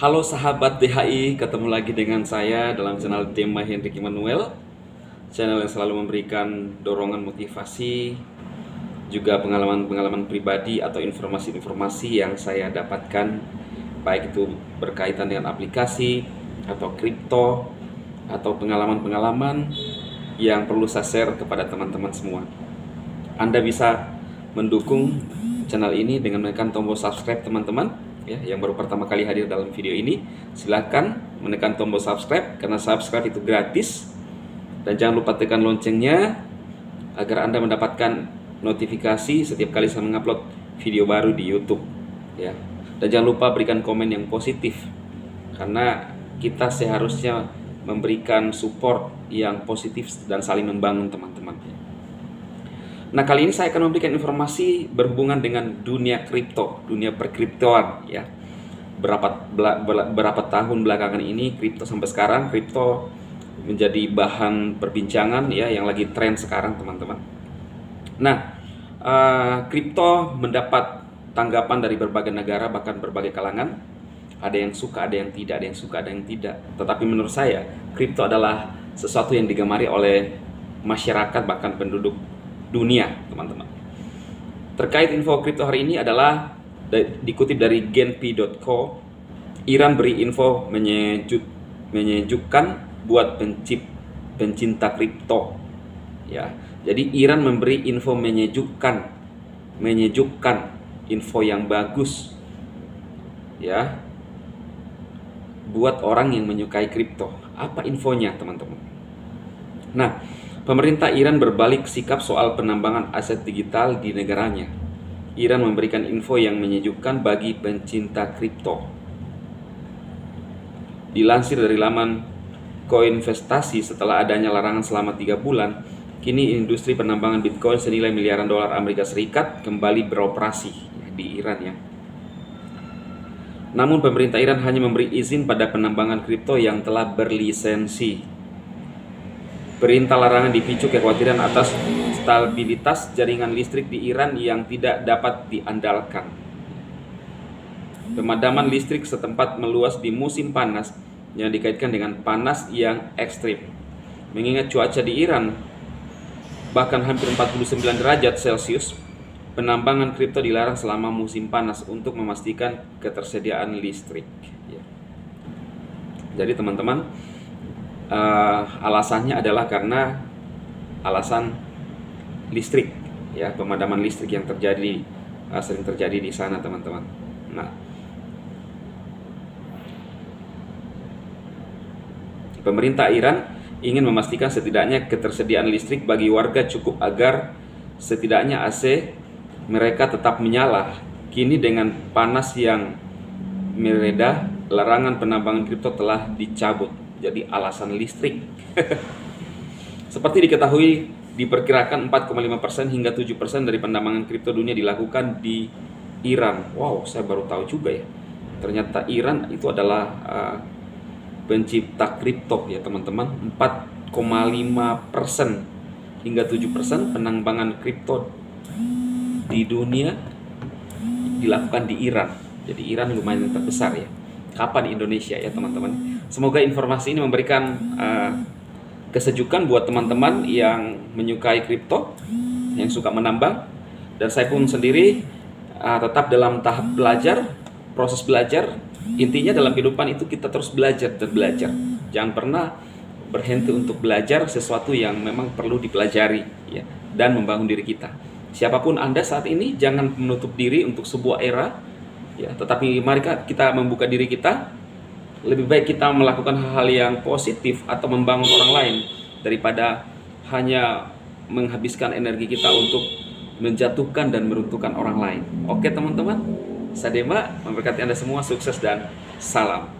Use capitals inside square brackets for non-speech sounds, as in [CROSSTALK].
Halo sahabat DHI, ketemu lagi dengan saya dalam channel Tema Henrik Immanuel. Channel yang selalu memberikan dorongan motivasi Juga pengalaman-pengalaman pribadi atau informasi-informasi yang saya dapatkan Baik itu berkaitan dengan aplikasi atau kripto Atau pengalaman-pengalaman yang perlu saya share kepada teman-teman semua. Anda bisa mendukung channel ini dengan menekan tombol subscribe teman-teman ya yang baru pertama kali hadir dalam video ini silahkan menekan tombol subscribe karena subscribe itu gratis. Dan jangan lupa tekan loncengnya agar anda mendapatkan notifikasi setiap kali saya mengupload video baru di YouTube ya. Dan jangan lupa berikan komen yang positif karena kita seharusnya memberikan support yang positif dan saling membangun teman-teman Nah, kali ini saya akan memberikan informasi berhubungan dengan dunia kripto, dunia perkriptoan ya. Berapa berapa tahun belakangan ini kripto sampai sekarang kripto menjadi bahan perbincangan ya yang lagi tren sekarang, teman-teman. Nah, uh, kripto mendapat tanggapan dari berbagai negara bahkan berbagai kalangan. Ada yang suka, ada yang tidak, ada yang suka, ada yang tidak. Tetapi menurut saya, kripto adalah sesuatu yang digemari oleh masyarakat bahkan penduduk dunia, teman-teman. Terkait info kripto hari ini adalah dikutip dari genpi.co, Iran beri info menyejut, menyejukkan buat pencip, pencinta kripto. Ya, jadi Iran memberi info menyejukkan, menyejukkan info yang bagus. Ya, buat orang yang menyukai kripto. Apa infonya, teman-teman? Nah, Pemerintah Iran berbalik sikap soal penambangan aset digital di negaranya. Iran memberikan info yang menyejukkan bagi pencinta kripto. Dilansir dari laman koinvestasi setelah adanya larangan selama tiga bulan, kini industri penambangan Bitcoin senilai miliaran dolar Amerika Serikat kembali beroperasi di Iran ya. Namun pemerintah Iran hanya memberi izin pada penambangan kripto yang telah berlisensi Perintah larangan dipicu kekhawatiran atas stabilitas jaringan listrik di Iran yang tidak dapat diandalkan. Pemadaman listrik setempat meluas di musim panas yang dikaitkan dengan panas yang ekstrim. Mengingat cuaca di Iran bahkan hampir 49 derajat Celcius, penambangan kripto dilarang selama musim panas untuk memastikan ketersediaan listrik. Ya. Jadi teman-teman, uh, alasannya adalah karena alasan listrik ya pemadaman listrik yang terjadi uh, sering terjadi di sana teman-teman. Nah, pemerintah Iran ingin memastikan setidaknya ketersediaan listrik bagi warga cukup agar setidaknya AC mereka tetap menyala. Kini dengan panas yang mereda, larangan penambangan kripto telah dicabut jadi alasan listrik. [LAUGHS] Seperti diketahui, diperkirakan 4,5% hingga 7% dari penambangan kripto dunia dilakukan di Iran. Wow, saya baru tahu juga ya. Ternyata Iran itu adalah uh, pencipta kripto ya teman-teman. 4,5% hingga 7% penambangan kripto di dunia dilakukan di Iran. Jadi Iran lumayan terbesar ya kapan Indonesia ya teman-teman. Semoga informasi ini memberikan uh, kesejukan buat teman-teman yang menyukai kripto, yang suka menambang, dan saya pun sendiri uh, tetap dalam tahap belajar, proses belajar. Intinya dalam kehidupan itu kita terus belajar dan belajar. Jangan pernah berhenti untuk belajar sesuatu yang memang perlu dipelajari ya dan membangun diri kita. Siapa pun Anda saat ini jangan menutup diri untuk sebuah era ya tetapi mari kita membuka diri kita lebih baik kita melakukan hal-hal yang positif atau membangun orang lain daripada hanya menghabiskan energi kita untuk menjatuhkan dan meruntuhkan orang lain. Oke teman-teman, Sadema memberkati Anda semua sukses dan salam.